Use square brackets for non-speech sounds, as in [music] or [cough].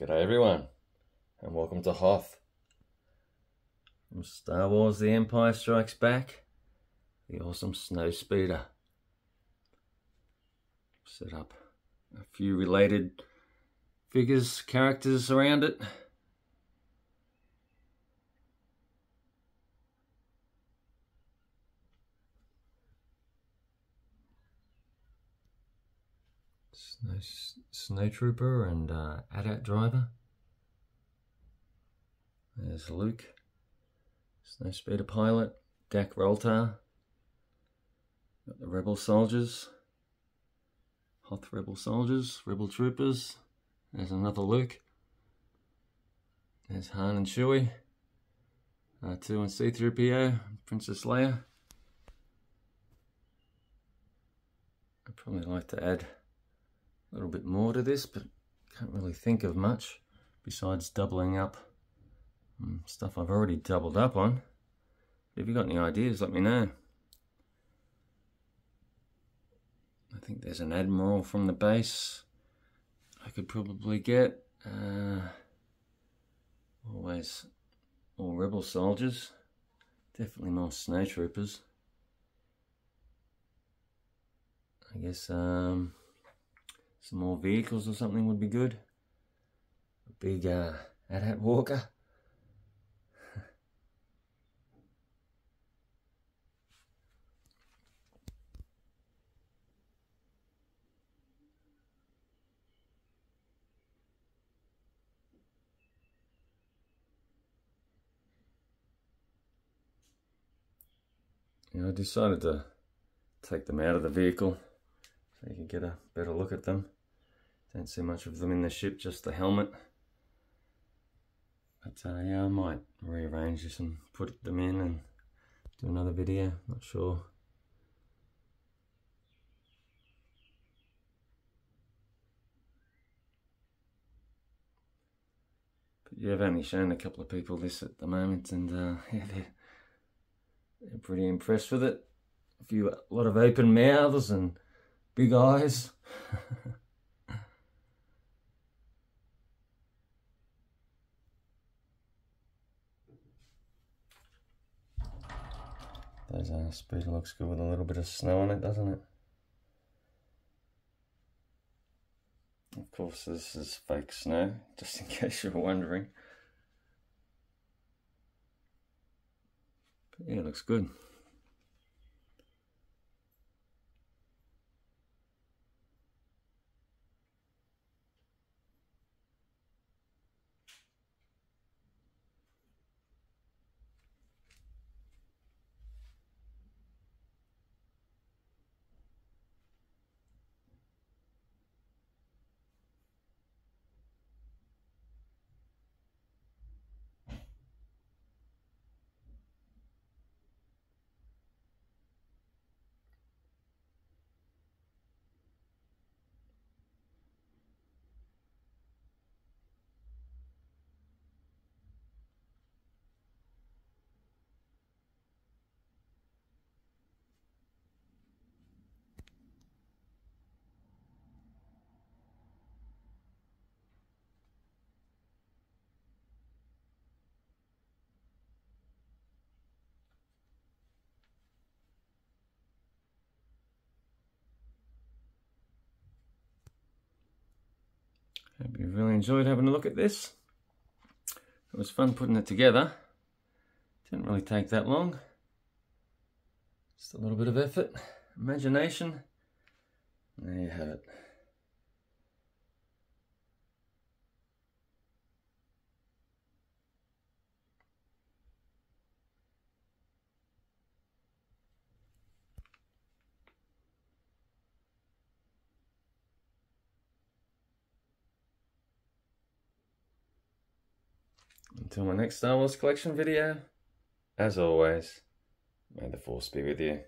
G'day everyone, and welcome to Hoth. From Star Wars The Empire Strikes Back, the awesome snow speeder. Set up a few related figures, characters around it. Snow, Snow Trooper and uh, AT-AT Driver. There's Luke, Snow Speeder Pilot, Dak Ralter. Got the Rebel Soldiers, Hoth Rebel Soldiers, Rebel Troopers. There's another Luke. There's Han and Chewie. R2 and C3PO, Princess Leia. I'd probably like to add a little bit more to this, but can't really think of much besides doubling up stuff I've already doubled up on. If you've got any ideas, let me know. I think there's an Admiral from the base I could probably get. Uh, always more Rebel soldiers. Definitely more Snow Troopers. I guess um, some more vehicles or something would be good. A big uh, AT-AT Walker. Yeah, I decided to take them out of the vehicle so you can get a better look at them. Don't see much of them in the ship, just the helmet. But uh, yeah, I might rearrange this and put them in and do another video, not sure. But yeah, I've only shown a couple of people this at the moment and uh, [laughs] yeah, they're they're pretty impressed with it. A few, a lot of open mouths and big eyes. [laughs] Those uh, speeder looks good with a little bit of snow on it, doesn't it? Of course, this is fake snow, [laughs] just in case you're wondering. Yeah, it looks good. Hope you really enjoyed having a look at this. It was fun putting it together. Didn't really take that long. Just a little bit of effort, imagination. There you have it. Until my next Star Wars collection video, as always, may the Force be with you.